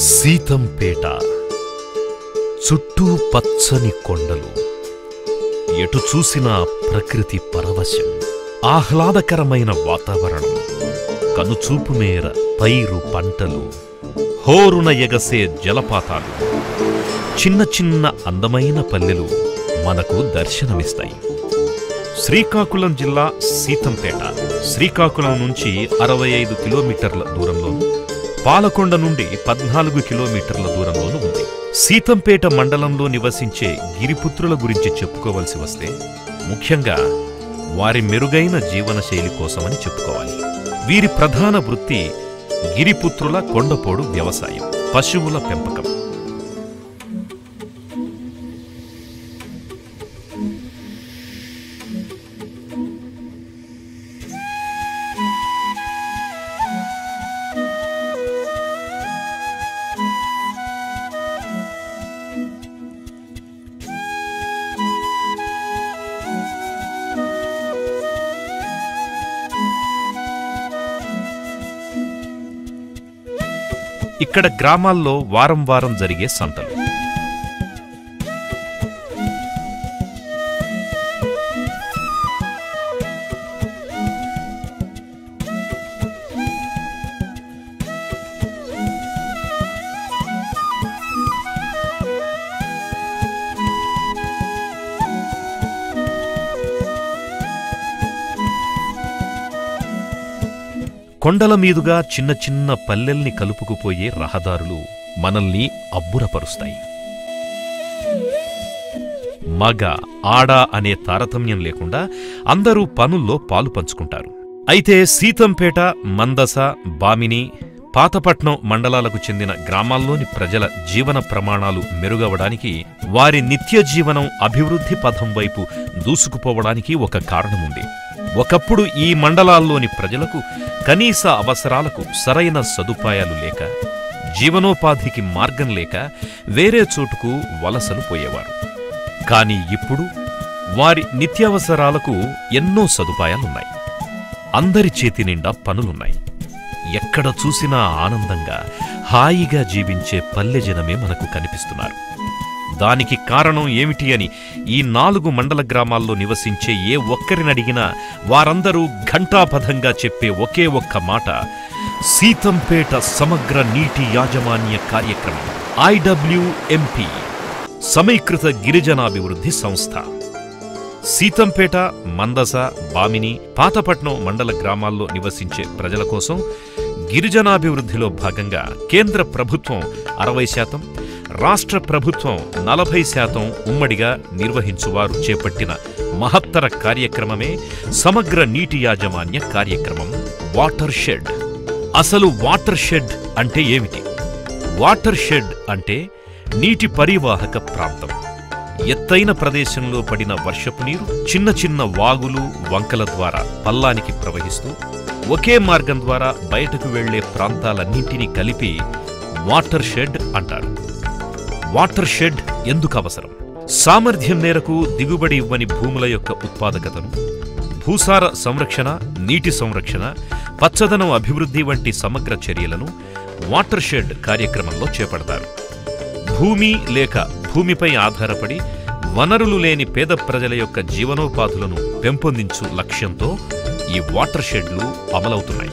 సీతంపేట. చుట్టూ పచ్చని కొండలు. ఎటు చూసినా ప్రకృతి పరవశం. ఆహ్లాదకరమైన వాతావరణం. కనుచూపు మేర పైరు పంటలు. హోరున ఎగసే జలపాతాలు. చిన్న చిన్న అందమైన పల్లెలు మనకు దర్శనమిస్తాయి. శ్రీకాకుళం జిల్లా సీతంపేట. శ్రీకాకుళం నుంచి అరవై ఐదు కిలోమీటర్ల దూరంలో పాలకొండ నుండి పద్నాలుగు కిలోమీటర్ల దూరంలోనూ ఉంది. సీతంపేట మండలంలో నివసించే గిరిపుత్రుల గురించి చెప్పుకోవలసి వస్తే ముఖ్యంగా వారి మెరుగైన జీవనశైలి కోసమని చెప్పుకోవాలి. వీరి ప్రధాన వృత్తి గిరిపుత్రుల కొండపోడు వ్యవసాయం పశువుల పెంపకం. ఇక్కడ గ్రామాల్లో వారం వారం జరిగే సంతలు. కొండల మీదుగా చిన్న చిన్న పల్లెల్ని కలుపుకుపోయే రహదారులు మనల్ని అబ్బురపరుస్తాయి. మగ ఆడ అనే తారతమ్యం లేకుండా అందరూ పనుల్లో పాలు పంచుకుంటారు. అయితే సీతంపేట మందస బామిని పాతపట్నం మండలాలకు చెందిన గ్రామాల్లోని ప్రజల జీవన ప్రమాణాలు మెరుగవడానికి వారి నిత్య జీవనం అభివృద్ధి పథం వైపు దూసుకుపోవడానికి ఒక కారణముంది. ఒకప్పుడు ఈ మండలాల్లోని ప్రజలకు కనీస అవసరాలకు సరైన సదుపాయాలు లేక జీవనోపాధికి మార్గం లేక వేరే చోటుకు వలసలు పోయేవారు. కాని ఇప్పుడు వారి నిత్యావసరాలకు ఎన్నో సదుపాయాలున్నాయి. అందరి చేతి నిండా పనులున్నాయి. ఎక్కడ చూసినా ఆనందంగా హాయిగా జీవించే పల్లె జనమే మనకు కనిపిస్తున్నారు. దానికి కారణం ఏమిటి అని ఈ నాలుగు మండల గ్రామాల్లో నివసించే ఏ ఒక్కరినడిగినా వారందరూ ఘంటాపథంగా చెప్పే ఒకే ఒక్క మాట. సీతంపేట సమగ్ర నీటి యాజమాన్య కార్యక్రమం ఐడబ్ల్యూఎంపి సమీకృత గిరిజనాభివృద్ధి సంస్థ. సీతంపేట మందస బామిని పాతపట్నం మండల గ్రామాల్లో నివసించే ప్రజల కోసం గిరిజనాభివృద్ధిలో భాగంగా కేంద్ర ప్రభుత్వం అరవై శాతం రాష్ట్ర ప్రభుత్వం నలభై శాతం ఉమ్మడిగా నిర్వహించువారు చేపట్టిన మహత్తర కార్యక్రమమే సమగ్ర నీటి యాజమాన్య కార్యక్రమం వాటర్ షెడ్. అసలు వాటర్ షెడ్ అంటే ఏమిటి? వాటర్ షెడ్ అంటే నీటి పరివాహక ప్రాంతం. ఎత్తైన ప్రదేశంలో పడిన వర్షపు నీరు చిన్న చిన్న వాగులు వంకల ద్వారా పల్లానికి ప్రవహిస్తూ ఒకే మార్గం ద్వారా బయటకు వెళ్ళే ప్రాంతాలన్నింటినీ కలిపి వాటర్ షెడ్ అంటారు. వాటర్ షెడ్ ఎందుకు అవసరం? సామర్థ్యం మేరకు దిగుబడి ఇవ్వని భూముల యొక్క ఉత్పాదకతను భూసార సంరక్షణ నీటి సంరక్షణ పచ్చదనం అభివృద్ధి వంటి సమగ్ర చర్యలను వాటర్ షెడ్ కార్యక్రమంలో చేపడతారు. భూమి లేక భూమిపై ఆధారపడి వనరులు లేని పేద ప్రజల యొక్క జీవనోపాధులను పెంపొందించు లక్ష్యంతో ఈ వాటర్ షెడ్లు అమలవుతున్నాయి.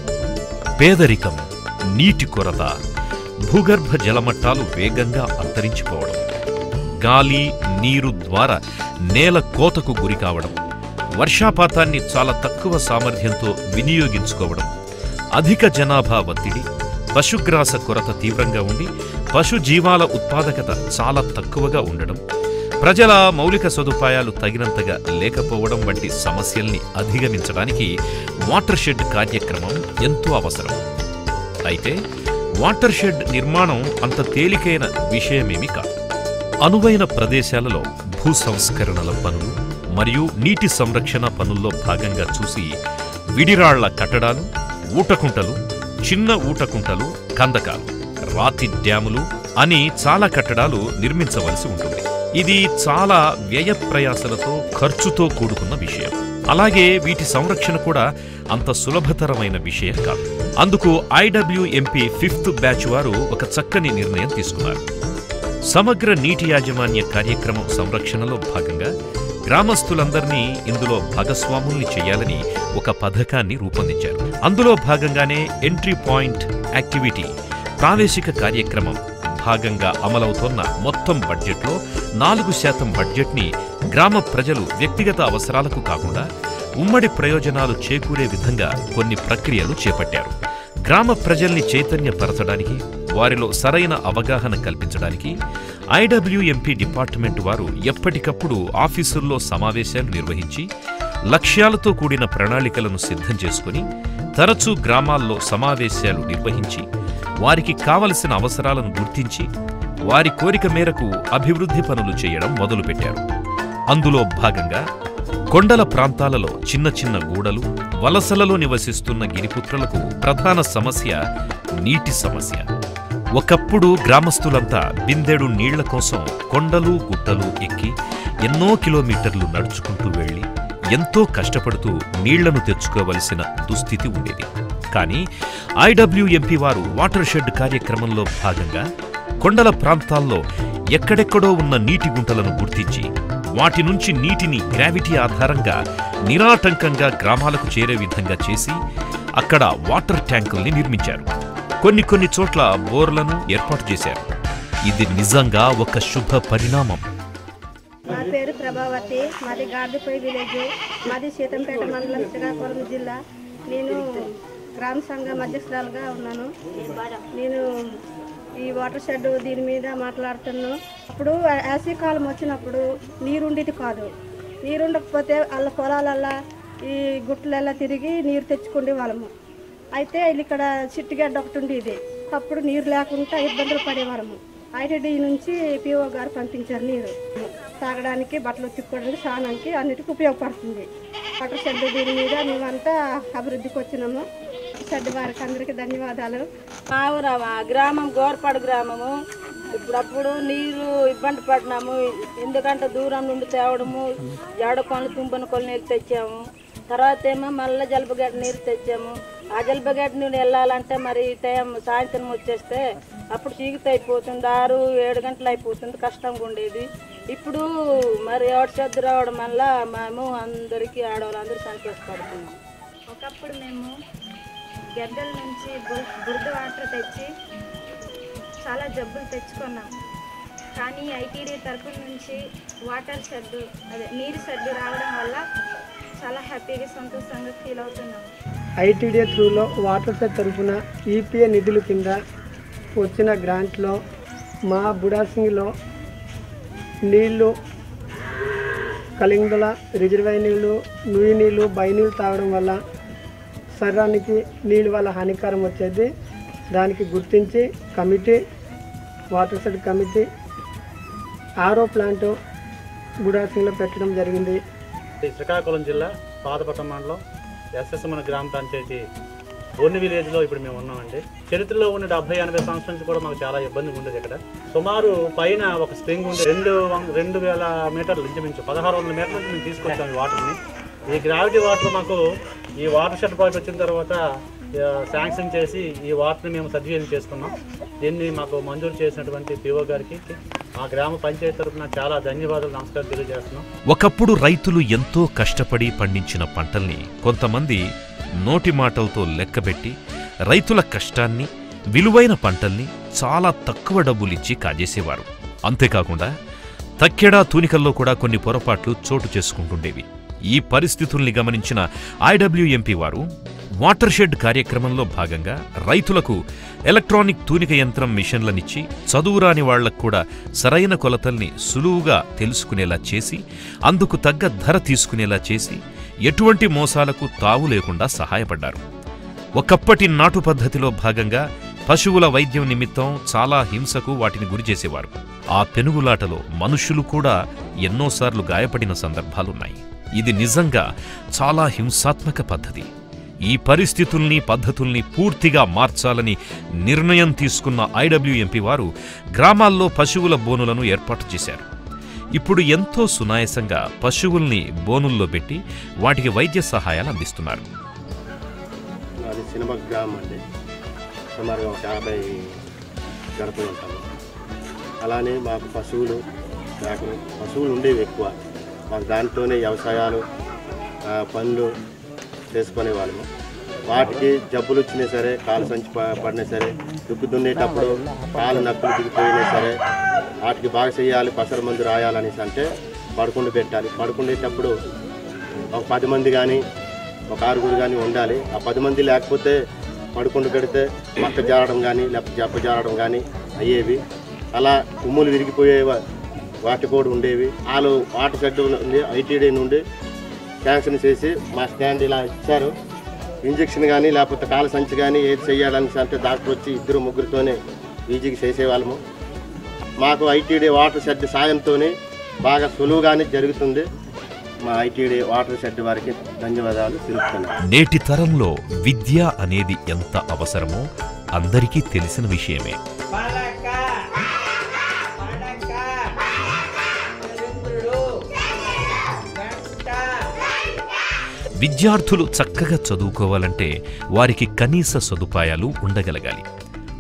పేదరికం నీటి కొరత భూగర్భ జలమట్టాలు వేగంగా అంతరించిపోవడం గాలి నీరు ద్వారా నేల కోతకు గురి కావడం వర్షాపాతాన్ని చాలా తక్కువ సామర్థ్యంతో వినియోగించుకోవడం అధిక జనాభా ఒత్తిడి పశుగ్రాస కొరత తీవ్రంగా ఉండి పశుజీవాల ఉత్పాదకత చాలా తక్కువగా ఉండడం ప్రజల మౌలిక సదుపాయాలు తగినంతగా లేకపోవడం వంటి సమస్యల్ని అధిగమించడానికి వాటర్ షెడ్ కార్యక్రమం ఎంతో అవసరం. అయితే వాటర్ షెడ్ నిర్మాణం అంత తేలికైన విషయమేమి కాదు. అనువైన ప్రదేశాలలో భూ సంస్కరణల పనులు మరియు నీటి సంరక్షణ పనుల్లో భాగంగా చూసి విడిరాళ్ళ కట్టడాలు ఊటకుంటలు చిన్న ఊటకుంటలు కందకాలు రాతి డ్యాములు అని చాలా కట్టడాలు నిర్మించవలసి ఉంటుంది. ఇది చాలా వ్యయ ప్రయాసలతో ఖర్చుతో కూడుకున్న విషయం. అలాగే వీటి సంరక్షణ కూడా అంత సులభతరమైన విషయం కాదు. అందుకు ఐడబ్ల్యూఎంపీ ఫిఫ్త్ బ్యాచ్ వారు ఒక చక్కని నిర్ణయం తీసుకున్నారు. సమగ్ర నీటి యాజమాన్య కార్యక్రమం సంరక్షణలో భాగంగా గ్రామస్తులందరినీ ఇందులో భాగస్వాముల్ని చేయాలని ఒక పథకాన్ని రూపొందించారు. అందులో భాగంగానే ఎంట్రీ పాయింట్ యాక్టివిటీ ప్రాదేశిక కార్యక్రమం భాగంగా అమలవుతోన్న మొత్తం బడ్జెట్లో నాలుగు శాతం బడ్జెట్ని గ్రామ ప్రజలు వ్యక్తిగత అవసరాలకు కాకుండా ఉమ్మడి ప్రయోజనాలు చేకూరే విధంగా కొన్ని ప్రక్రియలు చేపట్టారు. గ్రామ ప్రజల్ని చైతన్యపరచడానికి వారిలో సరైన అవగాహన కల్పించడానికి ఐడబ్ల్యూఎంపీ డిపార్ట్మెంట్ వారు ఎప్పటికప్పుడు ఆఫీసుల్లో సమావేశాలు నిర్వహించి లక్ష్యాలతో కూడిన ప్రణాళికలను సిద్ధం చేసుకుని తరచూ గ్రామాల్లో సమావేశాలు నిర్వహించి వారికి కావలసిన అవసరాలను గుర్తించి వారి కోరిక మేరకు అభివృద్ధి పనులు చేయడం మొదలుపెట్టారు. అందులో భాగంగా కొండల ప్రాంతాలలో చిన్న చిన్న గూడలు వలసలలో నివసిస్తున్న గిరిపుత్రులకు ప్రధాన సమస్య నీటి సమస్య. ఒకప్పుడు గ్రామస్తులంతా బిందెడు నీళ్ళ కోసం కొండలు గుట్టలు ఎక్కి ఎన్నో కిలోమీటర్లు నడుచుకుంటూ వెళ్ళి ఎంతో కష్టపడుతూ నీళ్ళను తెచ్చుకోవలసిన దుస్థితి ఉండేది. కానీ ఐడబ్ల్యూఎంపీ వారు వాటర్ షెడ్ కార్యక్రమంలో భాగంగా కొండల ప్రాంతాల్లో ఎక్కడెక్కడో ఉన్న నీటి గుంటలను గుర్తించి వాటి నుంచి నీటిని గ్రావిటీ ఆధారంగా నిరాటంకంగా గ్రామాలకు చేరే విధంగా చేసి అక్కడ వాటర్ ట్యాంకుల్ని నిర్మించారు. కొన్ని కొన్ని చోట్ల బోర్లను ఏర్పాటు చేశారు. ఇది నిజంగా ఒక శుభ పరిణామం. నా పేరు ప్రభావతి. మాది గార్డిపై విలేజ్. మాది సీతంపేట మండలం శ్రీకాకుళం జిల్లా. నేను గ్రామ సంఘ మధ్యస్థురాలుగా ఉన్నాను. నేను ఈ వాటర్ షెడ్ దీని మీద మాట్లాడుతున్నాను అప్పుడు యాసీ కాలం వచ్చినప్పుడు నీరుండేది కాదు. నీరుండకపోతే వాళ్ళ పొలాలల్లా ఈ గుట్లల్లా తిరిగి నీరు తెచ్చుకునే వాళ్ళము. అయితే ఇక్కడ చిట్టుగడ్డ ఒకటి ఉండేది. అప్పుడు నీరు లేకుండా ఇబ్బందులు పడేవారము ఐటీడీ నుంచి పిఓ గారు పంపించారు నీరు. తాగడానికి బట్టలు ఉతుక్కోవడానికి స్నానానికి అన్నిటికీ ఉపయోగపడుతుంది. వాటర్ షెడ్ దీని మీద మేమంతా అభివృద్ధికి వచ్చినాము. షెడ్ వారికి అందరికీ ధన్యవాదాలు. మా గ్రామం గోర్పాడు గ్రామము. ఇప్పుడప్పుడు నీరు ఇబ్బంది పడినాము. ఎందుకంటే దూరం నుండి తేవడము జడ కొనలు తుంపని కొలు నీరు తెచ్చాము. తర్వాత ఏమో మళ్ళీ జలపగడ్డ నీరు తెచ్చాము. ఆ జలపగడ్డ నీరు వెళ్ళాలంటే మరి టైం సాయంత్రం వచ్చేస్తే అప్పుడు చీకటి అయిపోతుంది. ఆరు ఏడు గంటలు అయిపోతుంది. కష్టంగా ఉండేది. ఇప్పుడు మరి ఎవరి శ్రద్ధ రావడం వల్ల మేము అందరికీ ఆడవాళ్ళందరూ సంతోషపడుతున్నాం. ఒకప్పుడు మేము గెడ్డల నుంచి బురద వాటర్ తెచ్చి చాలా జబ్బులు తెచ్చుకున్నాం. కానీ ఐటీడీ తరపు నుంచి వాటర్ షెడ్ అదే నీరు షెడ్ రావడం వల్ల చాలా హ్యాపీగా సంతోషంగా ఫీల్ అవుతున్నాం. ఐటీడీ త్రూలో వాటర్ షెడ్ తరఫున ఈపీఏ నిధుల కింద వచ్చిన గ్రాంట్లో మా బుడాసింగ్లో నీళ్ళు కలింగుల రిజర్వాయర్ నీళ్ళు నుయ్యి నీళ్ళు బై నీళ్ళు తాగడం వల్ల శరీరానికి నీళ్ళ వల్ల హానికరం వచ్చేది. దానికి గుర్తించి కమిటీ వాటర్ సెడ్ కమిటీ ఆరో ప్లాంట్ గుడాసింగ్లో పెట్టడం జరిగింది. ఈ శ్రీకాకుళం జిల్లా పాతపట్నం మండలం ఎస్ఎస్ఎం గ్రామ పంచాయతీ బొన్ని విలేజ్లో ఇప్పుడు మేము ఉన్నామండి. చరిత్రలో ఉన్న డెబ్బై ఎనభై సంవత్సరాల నుంచి కూడా మాకు చాలా ఇబ్బందిగా ఉండేది ఇక్కడ. సుమారు పైన ఒక స్ప్రింగ్ ఉంది. రెండు రెండు వేల మీటర్లు ఇంచుమించు పదహారు వందల మీటర్ల నుంచి మేము తీసుకొచ్చాము ఈ వాటర్ని. ఈ గ్రావిటీ వాటర్ మాకు ఈ వాటర్ షెడ్ ప్రాజెక్ట్ వచ్చిన తర్వాత శాంక్షన్ చేసి ఈ వాటర్ని మేము సద్వినియోగం చేసుకున్నాం. దీన్ని మాకు మంజూరు చేసినటువంటి పిఓ గారికి మా గ్రామ పంచాయతీ తరఫున చాలా ధన్యవాదాలు నమస్కారం తెలియజేస్తున్నాం. ఒకప్పుడు రైతులు ఎంతో కష్టపడి పండించిన పంటల్ని కొంతమంది నోటి మాటలతో లెక్కబెట్టి రైతుల కష్టాన్ని విలువైన పంటల్ని చాలా తక్కువ డబ్బులిచ్చి కాజేసేవారు. అంతేకాకుండా తక్కెడా తూనికల్లో కూడా కొన్ని పొరపాట్లు చోటు చేసుకుంటుండేవి. ఈ పరిస్థితుల్ని గమనించిన ఐడబ్ల్యూఎంపీ వారు వాటర్ షెడ్ కార్యక్రమంలో భాగంగా రైతులకు ఎలక్ట్రానిక్ తూనిక యంత్రం మిషన్లనిచ్చి చదువురాని వాళ్ళకు కూడా సరైన కొలతల్ని సులువుగా తెలుసుకునేలా చేసి అందుకు తగ్గ ధర తీసుకునేలా చేసి ఎటువంటి మోసాలకు తావు లేకుండా సహాయపడ్డారు. ఒకప్పటి నాటు పద్ధతిలో భాగంగా పశువుల వైద్యం నిమిత్తం చాలా హింసకు వాటిని గురిచేసేవారు ఆ పెనుగులాటలో మనుషులు కూడా ఎన్నోసార్లు గాయపడిన సందర్భాలున్నాయి. ఇది నిజంగా చాలా హింసాత్మక పద్ధతి. ఈ పరిస్థితుల్ని పద్ధతుల్ని పూర్తిగా మార్చాలని నిర్ణయం తీసుకున్న ఐడబ్ల్యూఎంపీ వారు గ్రామాల్లో పశువుల బోనులను ఏర్పాటు చేశారు. ఇప్పుడు ఎంతో సునాయసంగా పశువుల్ని బోనుల్లో పెట్టి వాటికి వైద్య సహాయాలు అందిస్తున్నారు. అది సినిమా గ్రామం అండి. సుమారుగా ఒక యాభై గడపలు ఉంటాము. అలానే మాకు పశువులు మేకలు పశువులు ఉండేవి ఎక్కువ. మాకు దాంట్లోనే వ్యవసాయాలు పనులు చేసుకునే వాళ్ళము వాటికి జబ్బులు వచ్చినా సరే కాలు సంచి పడినా సరే దుక్కు దున్నేటప్పుడు కాలు నక్కులు దిగిపోయినా సరే వాటికి బాగా చేయాలి పసర మందు రాయాలనేసి అంటే పడుకుండు పెట్టాలి. పడుకుండేటప్పుడు ఒక పది మంది కానీ ఒక ఆరుగురు కానీ ఉండాలి. ఆ పది మంది లేకపోతే పడుకుండు పెడితే మక్క జారడం కానీ లేకపోతే జబ్బ జారడం కానీ అయ్యేవి. అలా ఉమ్ములు విరిగిపోయే వాటి కూడా ఉండేవి. వాళ్ళు వాటర్ షెడ్ నుండి ఐటీడీ నుండి శాంక్షన్ చేసి మా స్టాండ్ ఇలా ఇచ్చారు. ఇంజక్షన్ కానీ లేకపోతే కాల సంచి కానీ ఏది చేయాలని అంటే డాక్టర్ వచ్చి ఇద్దరు ముగ్గురితోనే ఈజీగా చేసేవాళ్ళము. మాకు ఐటీడీ వాటర్ షెడ్ సాయంతోనే బాగా సులువుగానే జరుగుతుంది. మా ఐటీడీ వాటర్ షెడ్ వారికి ధన్యవాదాలు తెలుపుతున్నాను నేటి తరంలో విద్య అనేది ఎంత అవసరమో అందరికీ తెలిసిన విషయమే. విద్యార్థులు చక్కగా చదువుకోవాలంటే వారికి కనీస సదుపాయాలు ఉండగలగాలి.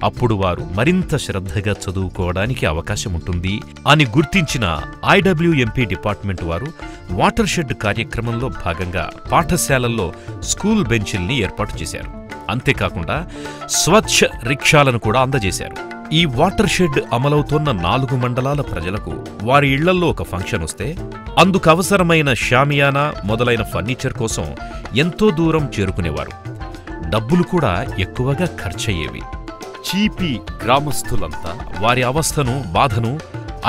అప్పుడు వారు మరింత శ్రద్ధగా చదువుకోవడానికి అవకాశం ఉంటుంది అని గుర్తించిన ఐడబ్ల్యూఎంపీ డిపార్ట్మెంట్ వారు వాటర్ షెడ్ కార్యక్రమంలో భాగంగా పాఠశాలల్లో స్కూల్ బెంచ్ల్ని ఏర్పాటు చేశారు. అంతేకాకుండా స్వచ్ఛ రిక్షాలను కూడా అందజేశారు. ఈ వాటర్ షెడ్ అమలవుతోన్న నాలుగు మండలాల ప్రజలకు వారి ఇళ్ళల్లో ఒక ఫంక్షన్ వస్తే అందుకు అవసరమైన షామియానా మొదలైన ఫర్నిచర్ కోసం ఎంతో దూరం చేరుకునేవారు. డబ్బులు కూడా ఎక్కువగా ఖర్చయ్యేవి. చీపీ గ్రామస్తులంతా వారి అవస్థను బాధను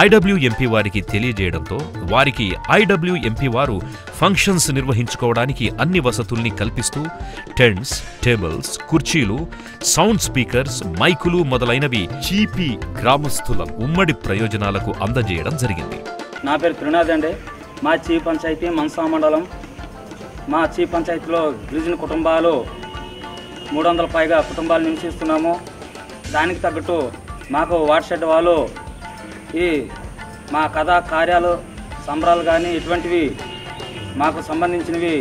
ఐడబ్ల్యూఎంపీ వారికి తెలియజేయడంతో వారికి ఐడబ్ల్యూఎంపీ వారు ఫంక్షన్స్ నిర్వహించుకోవడానికి అన్ని వసతుల్ని కల్పిస్తూ టెంట్స్ టేబుల్స్ కుర్చీలు సౌండ్ స్పీకర్స్ మైకులు మొదలైనవి చీపీ గ్రామస్తుల ఉమ్మడి ప్రయోజనాలకు అందజేయడం జరిగింది. నా పేరు త్రినాథ్ అండి. మా చీ పంచాయతీ మనసా మండలం మా చీ పంచాయతీలో గిరిజన కుటుంబాలు మూడు వందల పైగా కుటుంబాలు నివసిస్తున్నాము. దానికి తగ్గట్టు మాకు వాట్సెట్ వాళ్ళు ఈ మా కథా కార్యాలు సంబరాలు కానీ ఇటువంటివి మాకు సంబంధించినవి.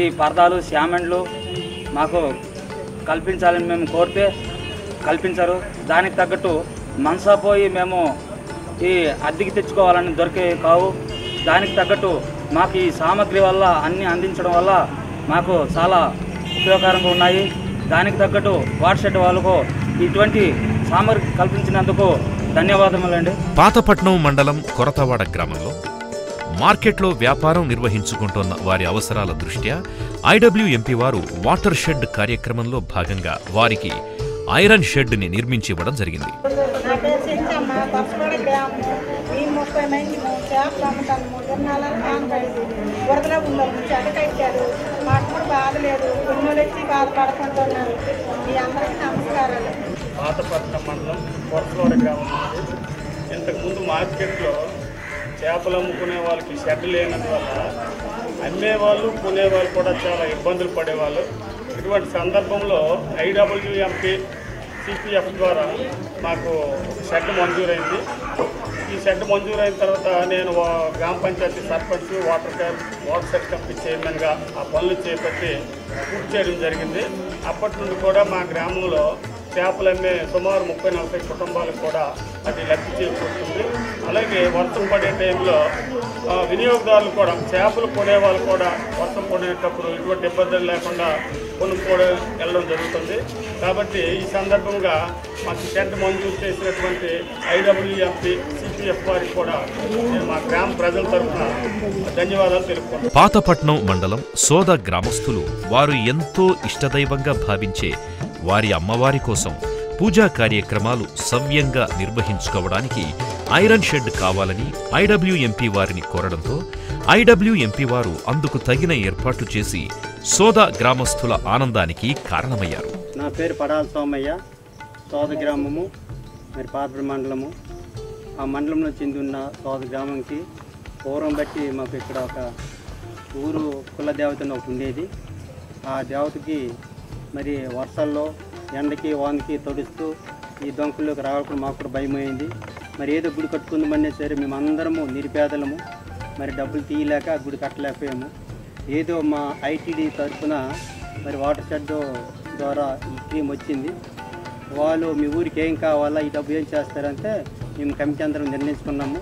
ఈ పరదాలు శామెండ్లు మాకు కల్పించాలని మేము కోరితే కల్పించారు. దానికి తగ్గట్టు మనసపోయి మేము ఈ అద్దెకి తెచ్చుకోవాలని దొరికే కావు. దానికి తగ్గట్టు మాకు ఈ సామాగ్రి వల్ల అన్ని అందించడం వల్ల మాకు చాలా ఉపయోగకరంగా ఉన్నాయి. దానికి తగ్గట్టు వాట్సెట్ వాళ్ళకు ఇటువంటి సామగ్రి కల్పించినందుకు ధన్యవాదములండి. పాతపట్నం మండలం కొరతవాడ గ్రామంలో మార్కెట్లో వ్యాపారం నిర్వహించుకుంటున్న వారి అవసరాల దృష్ట్యా ఐడబ్ల్యూఎంపీ వారు వాటర్ షెడ్ కార్యక్రమంలో భాగంగా వారికి ఐరన్ షెడ్ని నిర్మించి ఇవ్వడం జరిగింది. నా బాధపడుకుంటున్నారు. మీ అందరికీ నమస్కారాలు. పాతపట్నం మండలం కొరసలోడ గ్రామం నుండి ఇంతకుముందు మార్కెట్లో చేపలు అమ్ముకునే వాళ్ళకి షెడ్ లేనందువల్ల అమ్మేవాళ్ళు కొనేవాళ్ళు కూడా చాలా ఇబ్బందులు పడేవాళ్ళు. ఇటువంటి సందర్భంలో ఐడబ్ల్యూఎంపీ సిపిఎఫ్ ద్వారా మాకు షెడ్ మంజూరైంది. ఈ షెడ్ మంజూరైన తర్వాత నేను వా- గ్రామ panchayat sarpanch water cap watershed company చైర్మన్గా ఆ పనులు చేపట్టి పూర్తి చేయడం జరిగింది. అప్పటి నుండి కూడా మా గ్రామంలో చేపలు అమ్మే సుమారు ముప్పై నలభై కుటుంబాలకు కూడా అది లబ్ధి చేకూరుతుంది. అలాగే వర్షం పడే టైంలో వినియోగదారులు కూడా చేపలు కొనే వాళ్ళు కూడా వర్షం పడేటప్పుడు ఎటువంటి ఇబ్బందులు లేకుండా కొనుక్కోవడం వెళ్ళడం జరుగుతుంది. కాబట్టి ఈ సందర్భంగా మాకు టెంట్ మంజూరు చేసినటువంటి ఐడబ్ల్యూఎంపీ సిపిఎఫ్ వారికి కూడా నేను మా గ్రామ ప్రజల తరఫున ధన్యవాదాలు తెలుపుకుంటున్నాను. పాతపట్నం మండలం సోద గ్రామస్తులు వారు ఎంతో ఇష్టదైవంగా భావించే వారి అమ్మవారి కోసం పూజా కార్యక్రమాలు సవ్యంగా నిర్వహించుకోవడానికి ఐరన్ షెడ్ కావాలని ఐడబ్ల్యూఎంపీ వారిని కోరడంతో ఐడబ్ల్యూఎంపీ వారు అందుకు తగిన ఏర్పాట్లు చేసి సోదా గ్రామస్తుల ఆనందానికి కారణమయ్యారు. నా పేరు పడాల సోమయ్య. సోద గ్రామము మరి పాతపడి మండలము. ఆ మండలంలో చెందిన సోద గ్రామంకి పూర్వం బట్టి మాకు ఇక్కడ ఒక ఊరు కుల దేవతను ఒకటి ఉండేది. ఆ దేవతకి మరి వర్షాల్లో ఎండకి వానకి తడుస్తూ ఈ దొంకల్లోకి రావడం మాకు కూడా భయమైంది. మరి ఏదో గుడి కట్టుకుందామనే సరే మేము అందరము నిరుపేదలము మరి డబ్బులు తీయలేక గుడి కట్టలేకపోయాము. ఏదో మా ఐటీడీ తరఫున మరి వాటర్ షెడ్ ద్వారా ఈ స్కీమ్ వచ్చింది. వాళ్ళు మీ ఊరికి ఏం కావాలా ఈ డబ్బు ఏం చేస్తారంటే మేము కమిటీ అందరం నిర్ణయించుకున్నాము.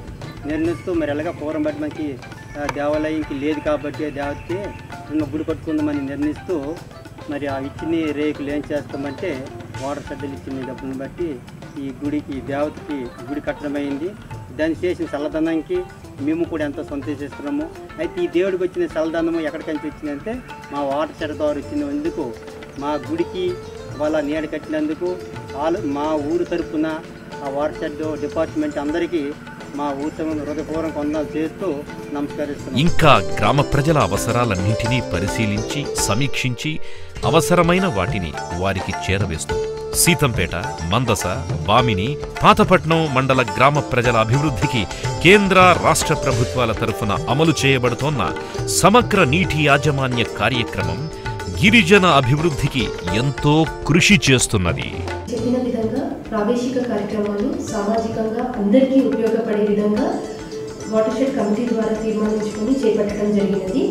నిర్ణయిస్తూ మరి ఎలాగ పూర్వం బట్టి మనకి దేవాలయంకి లేదు కాబట్టి దేవతకి గుడి కట్టుకుందామని నిర్ణయిస్తూ మరి ఆ ఇచ్చిన రేకులు ఏం చేస్తామంటే వాటర్ షెడ్యూల్ ఇచ్చిన డబ్బులను బట్టి ఈ గుడికి దేవతకి గుడి కట్టడమైంది దాన్ని చేసిన చల్లదనానికి మేము కూడా ఎంతో సంతోషిస్తున్నాము. అయితే ఈ దేవుడికి వచ్చిన చల్లదనము ఎక్కడికంచి వచ్చిందంటే మా వాటర్ షెడ్ ద్వారా వచ్చినందుకు మా గుడికి వాళ్ళ నీడ కట్టినందుకు వాళ్ళు మా ఊరు తరపున ఆ వాటర్ షెడ్ డిపార్ట్మెంట్ అందరికీ మా తరపున హృదయపూర్వక వందనాలు చేస్తూ నమస్కరిస్తున్నాం. ఇంకా గ్రామ ప్రజల అవసరాలన్నింటినీ పరిశీలించి సమీక్షించి అవసరమైన వాటిని వారికి చేరవేస్తుంది. సీతంపేట మందస బామిని పాతపట్నం మండల గ్రామ ప్రజల అభివృద్ధికి కేంద్ర రాష్ట్ర ప్రభుత్వాల తరఫున అమలు చేయబడుతోన్న సమగ్ర నీటి యాజమాన్య కార్యక్రమం గిరిజన అభివృద్ధికి ఎంతో కృషి చేస్తున్నది. చెప్పిన విధంగా ప్రాదేశిక కార్యక్రమాలు సామాజికంగా అందరికీ ఉపయోగపడే విధంగా వాటర్ షెడ్ కమిటీ ద్వారా తీర్మానించుకొని చేపట్టడం జరిగినది.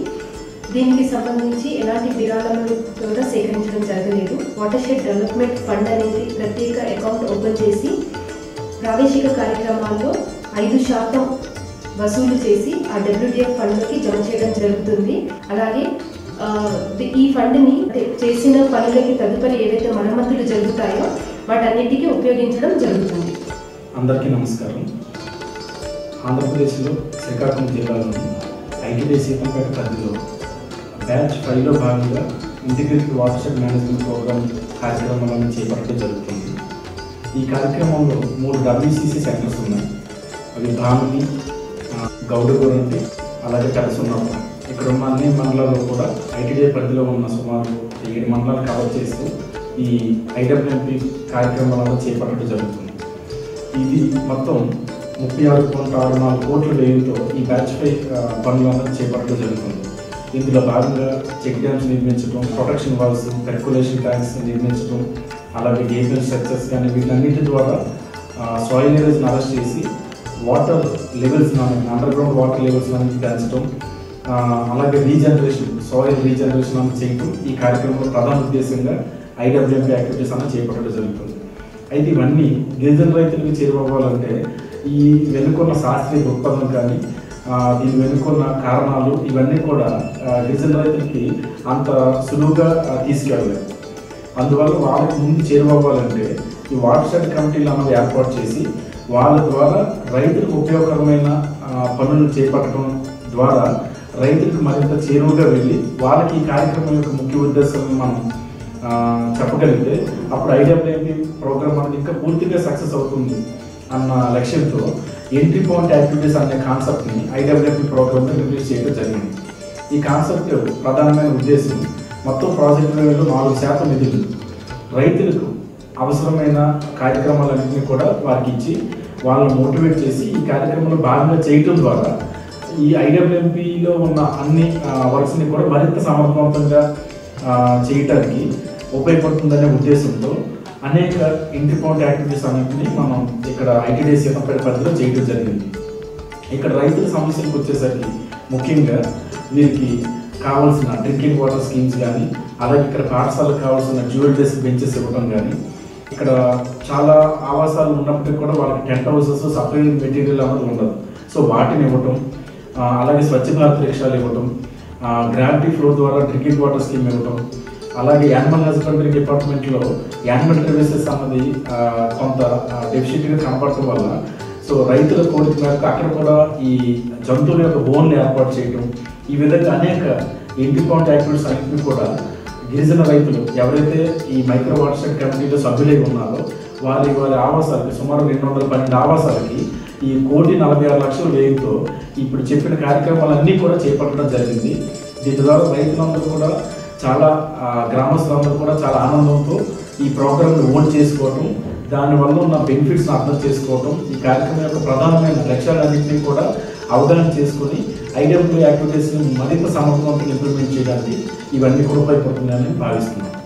దీనికి సంబంధించి ఎలాంటి విరాళములు కూడా సేకరించడం జరగలేదు. వాటర్ షెడ్ డెవలప్మెంట్ ఫండ్ అనేది ప్రత్యేక అకౌంట్ ఓపెన్ చేసి ప్రాదేశిక కార్యక్రమాల్లో ఐదు శాతం వసూలు చేసి ఆ డబ్ల్యూడిఎఫ్ ఫండ్లోకి జమ చేయడం జరుగుతుంది. అలాగే ఈ ఫండ్ని చేసిన పనులకి తదుపరి ఏవైతే మరమ్మతులు జరుగుతాయో వాటన్నిటికీ ఉపయోగించడం జరుగుతుంది. అందరికీ నమస్కారం. ఆంధ్రప్రదేశ్లో శ్రీకాకుళం జిల్లాలోని ఐటీడీ సీతంపేట పరిధిలో బ్యాచ్ ఫైవ్లో భాగంగా ఇంటిగ్రేటెడ్ వాటర్షెడ్ మేనేజ్మెంట్ ప్రోగ్రామ్ కార్యక్రమాలను చేపట్టడం జరుగుతుంది. ఈ కార్యక్రమంలో మూడు డబ్ల్యూసీసీ సెంటర్స్ ఉన్నాయి. అవి భామిని గౌడగోరంటి అలాగే పెరసున్నప్ప ఇక్కడ ఉన్న అన్ని మండలాల్లో కూడా ఐటీడీ పరిధిలో ఉన్న సుమారు ఏడు మండలాలు కవర్ చేస్తూ ఈ ఐడబ్ల్యూఎంపీ కార్యక్రమాలను చేపట్టడం జరుగుతుంది. ఇది మొత్తం ముప్పై ఆరు పాయింట్ ఆరు నాలుగు కోట్ల వ్యయంతో ఈ బ్యాచ్ పై పనులు చేపట్టడం జరుగుతుంది. ఇందులో భాగంగా చెక్ డ్యామ్స్ నిర్మించడం ప్రొటెక్షన్ వాల్స్ పెర్కులేషన్ ట్యాంక్స్ నిర్మించడం అలాగే గేబుల్ స్ట్రక్చర్స్ కానీ వీటన్నిటి ద్వారా సాయిల్ లెవెల్స్ని అరెస్ట్ చేసి water levels underground water levels అనేది పెంచడం అలాగే రీజనరేషన్ సాయిల్ రీజనరేషన్ అనేది చేయడం ఈ కార్యక్రమంలో ప్రధాన ఉద్దేశంగా ఐడబ్ల్యూఎంపీ యాక్టివిటీస్ అనేది చేపట్టడం జరుగుతుంది. అయితే ఇవన్నీ గిరిజన రైతులకు చేరువవ్వాలంటే ఈ వెనుకున్న శాస్త్రీయ దృక్పథం కానీ దీని వెనుకున్న కారణాలు ఇవన్నీ కూడా గిరిజన రైతులకి అంత సులువుగా తీసుకెళ్ళలేదు. అందువల్ల వాళ్ళకి ముందు చేరువవ్వాలంటే ఈ వాటర్ కమిటీలు అన్నది ఏర్పాటు చేసి వాళ్ళ ద్వారా రైతులకు ఉపయోగకరమైన పనులు చేపట్టడం ద్వారా రైతులకు మరింత చేరువుగా వెళ్ళి వాళ్ళకి ఈ కార్యక్రమం యొక్క ముఖ్య ఉద్దేశం మనం చెప్పగలిగితే అప్పుడు ఐడబ్ల్యూఎంపీ ప్రోగ్రామ్ అనేది ఇంకా పూర్తిగా సక్సెస్ అవుతుంది అన్న లక్ష్యంతో ఎంట్రీ పాయింట్ యాక్టివిటీస్ అనే కాన్సెప్ట్ని ఐడబ్ల్యూఎంపీ ప్రోగ్రామ్లో రిలీజ్ చేయడం జరిగింది. ఈ కాన్సెప్ట్ ప్రధానమైన ఉద్దేశం మొత్తం ప్రాజెక్ట్ లెవెల్లో నాలుగు శాతం నిధులు రైతులకు అవసరమైన కార్యక్రమాలన్నింటినీ కూడా వారికి ఇచ్చి వాళ్ళని మోటివేట్ చేసి ఈ కార్యక్రమంలో భాగంగా చేయటం ద్వారా ఈ ఐడబ్ల్యూఎంపీలో ఉన్న అన్ని వర్క్స్ని కూడా మరింత సమర్థవంతంగా చేయటానికి ఉపయోగపడుతుందనే ఉద్దేశంతో అనేక ఇండిపెండెంట్ యాక్టివిటీస్ అన్నింటినీ మనం ఇక్కడ ఐటీడీ సీతంపేట పరిధిలో చేయడం జరిగింది. ఇక్కడ రైతుల సమస్యలకు వచ్చేసరికి ముఖ్యంగా వీరికి కావాల్సిన డ్రింకింగ్ వాటర్ స్కీమ్స్ కానీ అలాగే ఇక్కడ పాఠశాలకు కావాల్సిన జ్యువెల్ డెస్క్ బెంచెస్ ఇవ్వడం కానీ ఇక్కడ చాలా ఆవాసాలు ఉన్నప్పటికీ కూడా వాళ్ళకి టెంట్ హౌసెస్ సపరేట్ మెటీరియల్ అనేది ఉండదు. సో వాటిని ఇవ్వటం అలాగే స్వచ్ఛ భారత్ రిక్షాలు ఇవ్వటం గ్రావిటీ ఫ్లో ద్వారా డ్రింకింగ్ వాటర్ స్కీమ్ ఇవ్వడం అలాగే యానిమల్ హస్బెండరీ డిపార్ట్మెంట్లో యానిమల్ సర్వీసెస్ అన్నది కొంత డెఫిషియట్గా కనపడటం వల్ల సో రైతుల కోరిక మేరకు అక్కడ కూడా ఈ జంతువుల యొక్క బోన్లు ఏర్పాటు చేయడం ఈ విధంగా అనేక ఇంటి పాయింట్ యాక్టివిటీస్ అన్నింటినీ కూడా గిరిజన రైతులు ఎవరైతే ఈ మైక్రో వాటర్ షెడ్ కమిటీలో సభ్యులై ఉన్నారో వారి వారి ఆవాసాలకి సుమారు రెండు వందల పన్నెండు ఆవాసాలకి ఈ కోటి నలభై ఆరు లక్షల వ్యయంతో ఇప్పుడు చెప్పిన కార్యక్రమాలన్నీ కూడా చేపట్టడం జరిగింది. దీని ద్వారా రైతులందరూ కూడా చాలా గ్రామస్తులందరూ కూడా చాలా ఆనందంతో ఈ ప్రోగ్రామ్ని ఓన్ చేసుకోవటం దానివల్ల ఉన్న బెనిఫిట్స్ని అర్థం చేసుకోవటం ఈ కార్యక్రమం యొక్క ప్రధానమైన లక్ష్యాలన్నింటినీ కూడా అవగాహన చేసుకొని ఐడబ్ల్యూ యాక్టివిటీస్ని మరింత సమర్థవంతంగా ఇంప్లిమెంట్ చేయడానికి ఇవన్నీ కూడా ఉపయోగపడుతుందని భావిస్తున్నాను